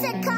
It's a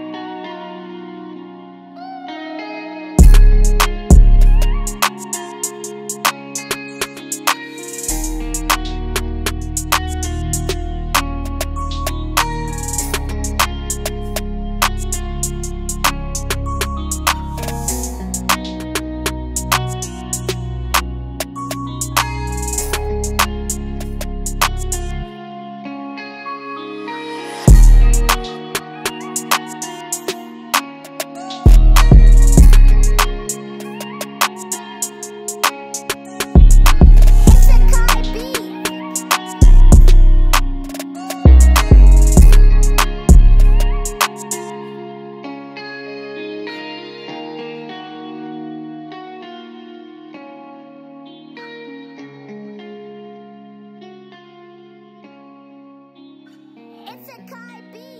Mordecai be